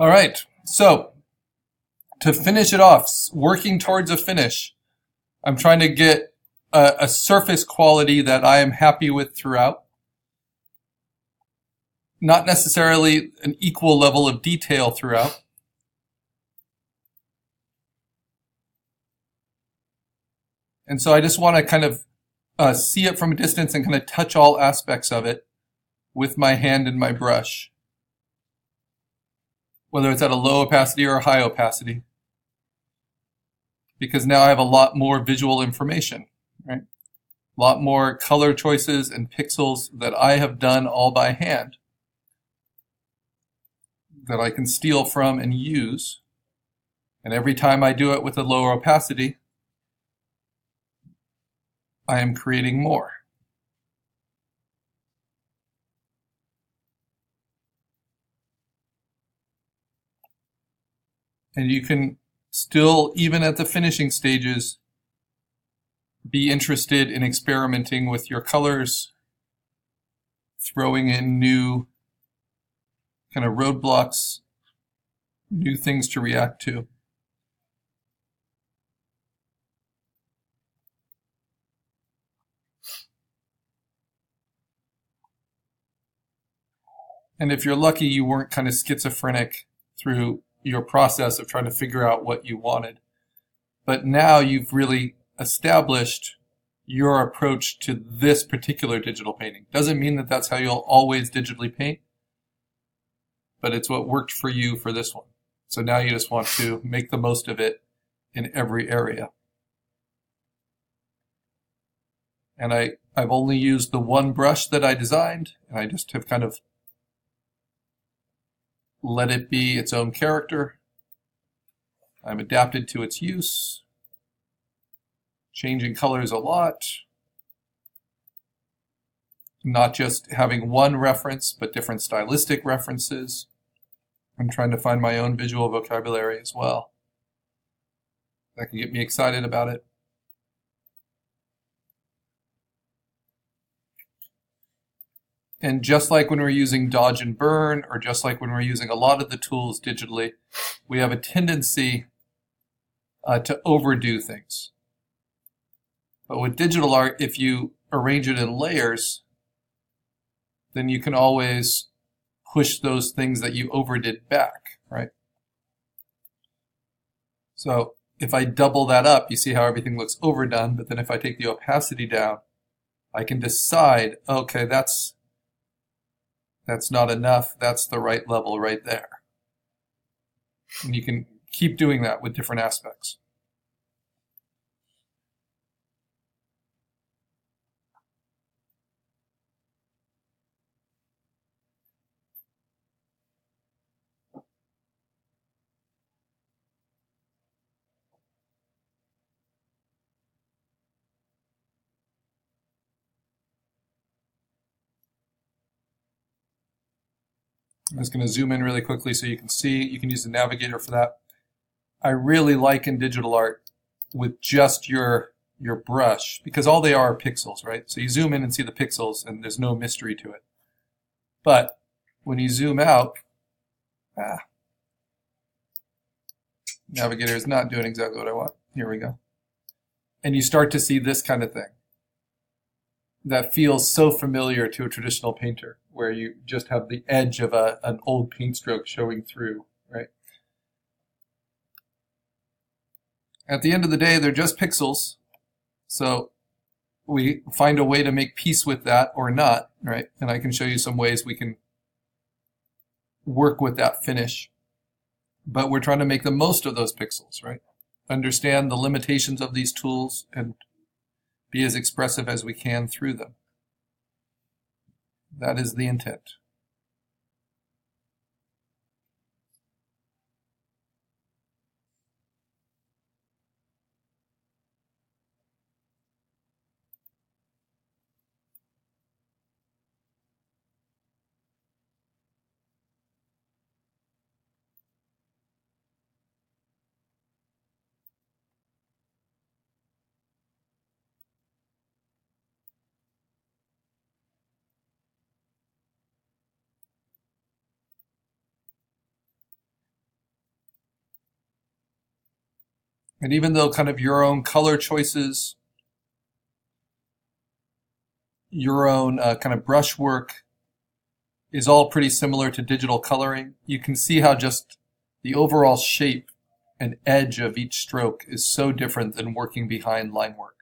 All right. So to finish it off, working towards a finish, I'm trying to get a, a surface quality that I am happy with throughout. Not necessarily an equal level of detail throughout. And so I just want to kind of uh, see it from a distance and kind of touch all aspects of it with my hand and my brush whether it's at a low opacity or a high opacity. Because now I have a lot more visual information, right? A lot more color choices and pixels that I have done all by hand that I can steal from and use. And every time I do it with a lower opacity, I am creating more. And you can still, even at the finishing stages, be interested in experimenting with your colors, throwing in new kind of roadblocks, new things to react to. And if you're lucky, you weren't kind of schizophrenic through your process of trying to figure out what you wanted. But now you've really established your approach to this particular digital painting. Doesn't mean that that's how you'll always digitally paint, but it's what worked for you for this one. So now you just want to make the most of it in every area. And I, I've only used the one brush that I designed, and I just have kind of let it be its own character. I'm adapted to its use, changing colors a lot, not just having one reference, but different stylistic references. I'm trying to find my own visual vocabulary as well. That can get me excited about it. And just like when we're using dodge and burn, or just like when we're using a lot of the tools digitally, we have a tendency uh, to overdo things. But with digital art, if you arrange it in layers, then you can always push those things that you overdid back, right? So if I double that up, you see how everything looks overdone, but then if I take the opacity down, I can decide, okay, that's that's not enough. That's the right level right there. And you can keep doing that with different aspects. I'm just going to zoom in really quickly so you can see. You can use the navigator for that. I really like in digital art with just your your brush because all they are are pixels, right? So you zoom in and see the pixels and there's no mystery to it. But when you zoom out, ah, navigator is not doing exactly what I want. Here we go. And you start to see this kind of thing that feels so familiar to a traditional painter, where you just have the edge of a, an old paint stroke showing through, right? At the end of the day, they're just pixels. So we find a way to make peace with that or not, right? And I can show you some ways we can work with that finish. But we're trying to make the most of those pixels, right? Understand the limitations of these tools and be as expressive as we can through them. That is the intent. And even though kind of your own color choices, your own uh, kind of brushwork is all pretty similar to digital coloring, you can see how just the overall shape and edge of each stroke is so different than working behind line work.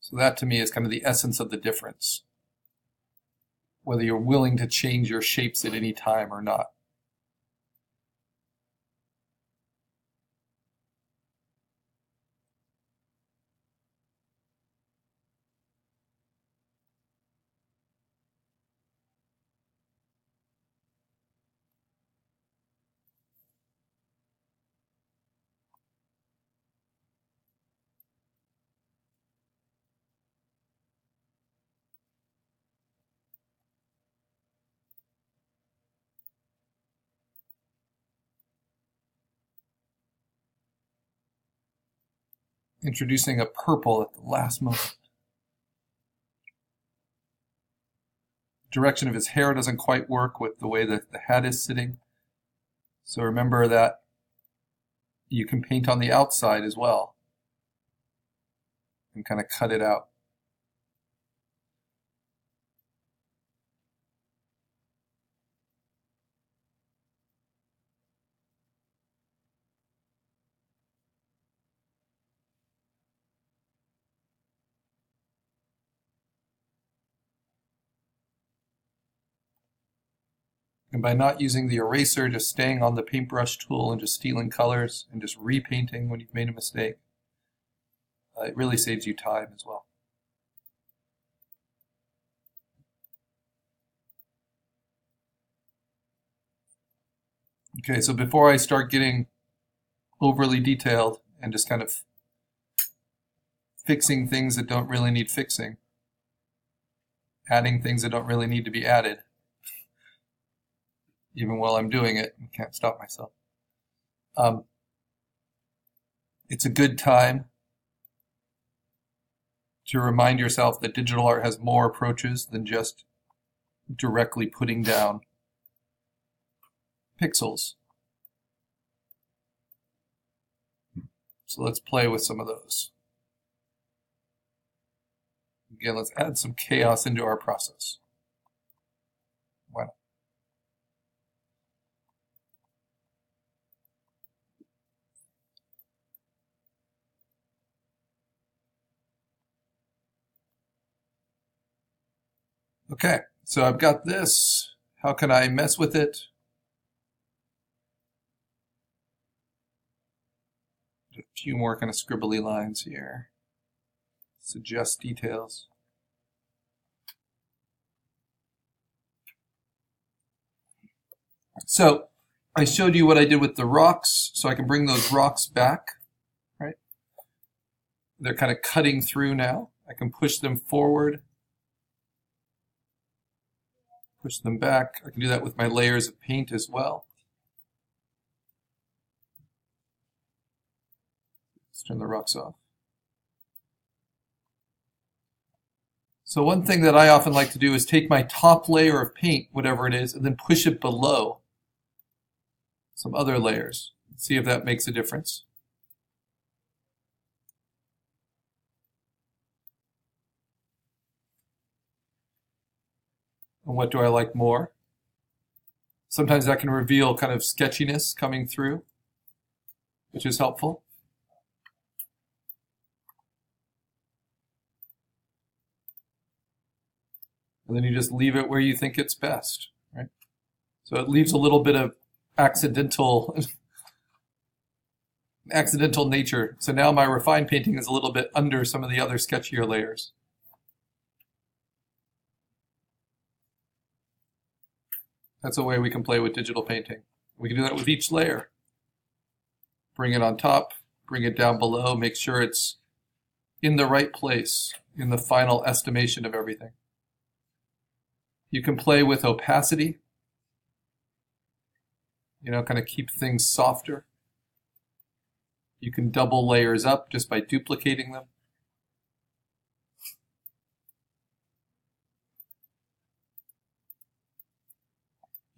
So that to me is kind of the essence of the difference. Whether you're willing to change your shapes at any time or not. Introducing a purple at the last moment. Direction of his hair doesn't quite work with the way that the hat is sitting. So remember that you can paint on the outside as well and kind of cut it out. And by not using the eraser, just staying on the paintbrush tool and just stealing colors and just repainting when you've made a mistake, uh, it really saves you time as well. Okay, so before I start getting overly detailed and just kind of fixing things that don't really need fixing, adding things that don't really need to be added, even while I'm doing it and can't stop myself. Um, it's a good time to remind yourself that digital art has more approaches than just directly putting down pixels. So let's play with some of those. Again, let's add some chaos into our process. Why not? Okay, so I've got this. How can I mess with it? A few more kind of scribbly lines here. Suggest details. So I showed you what I did with the rocks, so I can bring those rocks back, right? They're kind of cutting through now. I can push them forward push them back. I can do that with my layers of paint as well. Let's turn the rocks off. So one thing that I often like to do is take my top layer of paint, whatever it is, and then push it below some other layers. See if that makes a difference. And what do I like more? Sometimes that can reveal kind of sketchiness coming through, which is helpful. And then you just leave it where you think it's best, right? So it leaves a little bit of accidental accidental nature. So now my refined painting is a little bit under some of the other sketchier layers. That's a way we can play with digital painting. We can do that with each layer. Bring it on top, bring it down below, make sure it's in the right place in the final estimation of everything. You can play with opacity, you know, kind of keep things softer. You can double layers up just by duplicating them.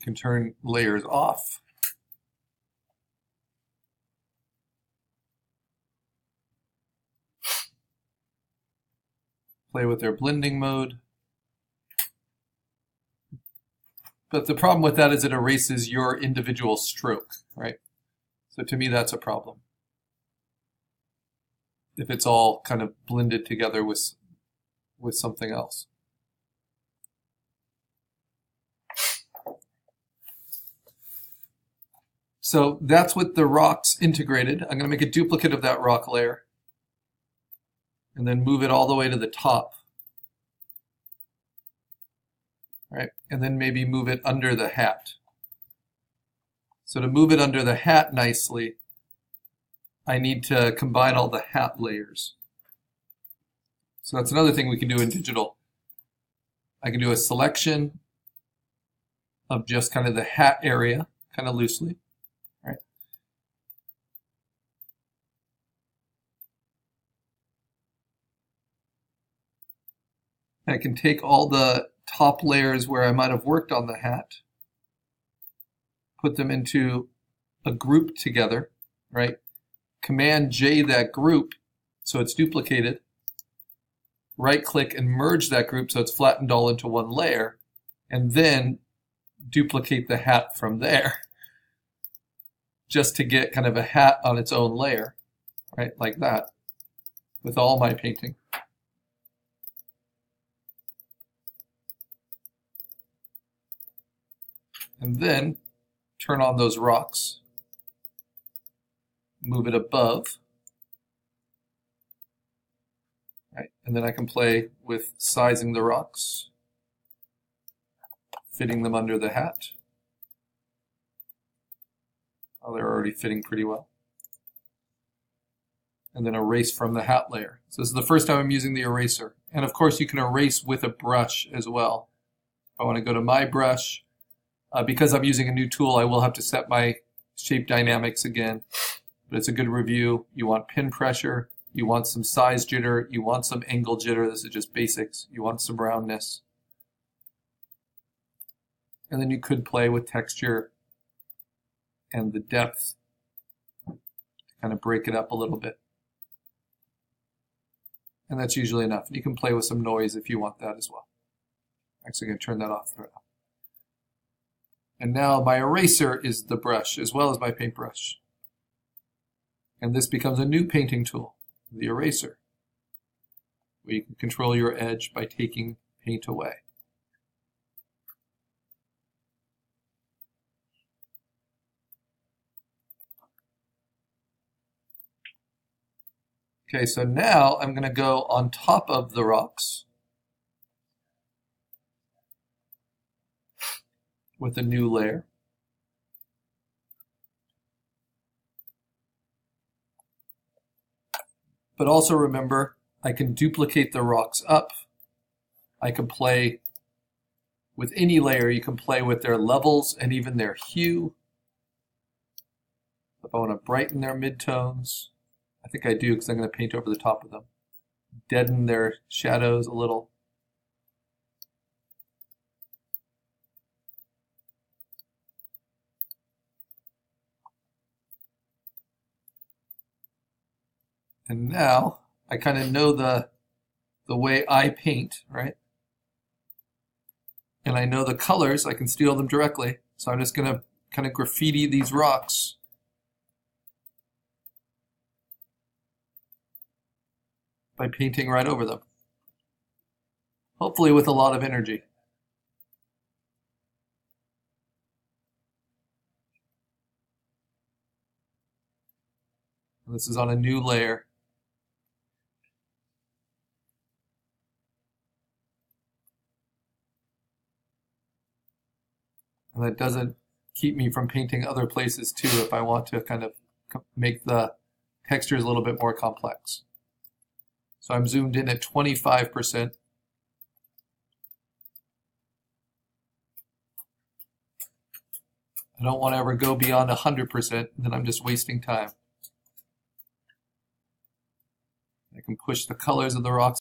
You can turn layers off. Play with their blending mode. But the problem with that is it erases your individual stroke, right? So to me, that's a problem. If it's all kind of blended together with, with something else. So that's with the rocks integrated. I'm going to make a duplicate of that rock layer and then move it all the way to the top. Right, and then maybe move it under the hat. So to move it under the hat nicely, I need to combine all the hat layers. So that's another thing we can do in digital. I can do a selection of just kind of the hat area, kind of loosely. I can take all the top layers where I might have worked on the hat, put them into a group together, right? Command J that group so it's duplicated. Right click and merge that group so it's flattened all into one layer. And then duplicate the hat from there just to get kind of a hat on its own layer, right? Like that with all my painting. And then turn on those rocks. Move it above. Right, and then I can play with sizing the rocks, fitting them under the hat. Oh, they're already fitting pretty well. And then erase from the hat layer. So this is the first time I'm using the eraser. And of course you can erase with a brush as well. I want to go to my brush, uh, because I'm using a new tool, I will have to set my shape dynamics again, but it's a good review. You want pen pressure, you want some size jitter, you want some angle jitter. This is just basics. You want some roundness. And then you could play with texture and the depth to kind of break it up a little bit. And that's usually enough. You can play with some noise if you want that as well. Actually, I'm going to turn that off. And now my eraser is the brush as well as my paintbrush. And this becomes a new painting tool, the eraser, where you can control your edge by taking paint away. Okay, so now I'm going to go on top of the rocks with a new layer. But also remember, I can duplicate the rocks up. I can play with any layer, you can play with their levels and even their hue. If I want to brighten their midtones, I think I do because I'm going to paint over the top of them. Deaden their shadows a little. And now I kind of know the, the way I paint, right? And I know the colors, I can steal them directly. So I'm just going to kind of graffiti these rocks. by painting right over them. Hopefully with a lot of energy. this is on a new layer. And that doesn't keep me from painting other places too if I want to kind of make the textures a little bit more complex. So I'm zoomed in at 25%. I don't want to ever go beyond 100%, then I'm just wasting time. I can push the colors of the rocks